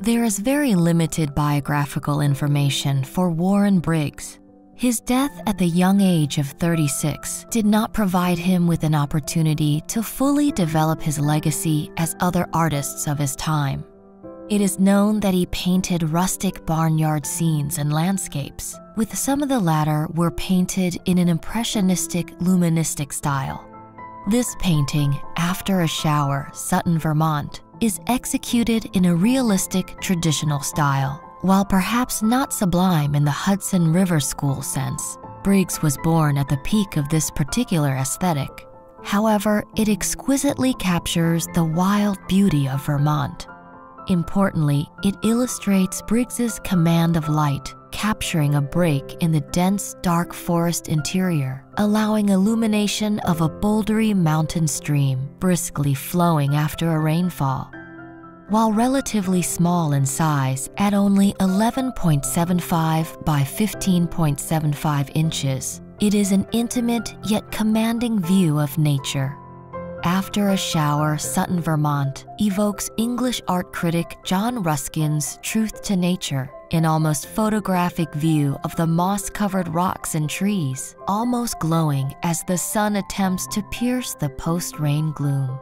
There is very limited biographical information for Warren Briggs. His death at the young age of 36 did not provide him with an opportunity to fully develop his legacy as other artists of his time. It is known that he painted rustic barnyard scenes and landscapes, with some of the latter were painted in an impressionistic luministic style. This painting, After a Shower, Sutton, Vermont, is executed in a realistic traditional style. While perhaps not sublime in the Hudson River School sense, Briggs was born at the peak of this particular aesthetic. However, it exquisitely captures the wild beauty of Vermont Importantly, it illustrates Briggs's command of light, capturing a break in the dense, dark forest interior, allowing illumination of a bouldery mountain stream briskly flowing after a rainfall. While relatively small in size, at only 11.75 by 15.75 inches, it is an intimate yet commanding view of nature. After a Shower, Sutton, Vermont evokes English art critic John Ruskin's Truth to Nature, an almost photographic view of the moss covered rocks and trees, almost glowing as the sun attempts to pierce the post rain gloom.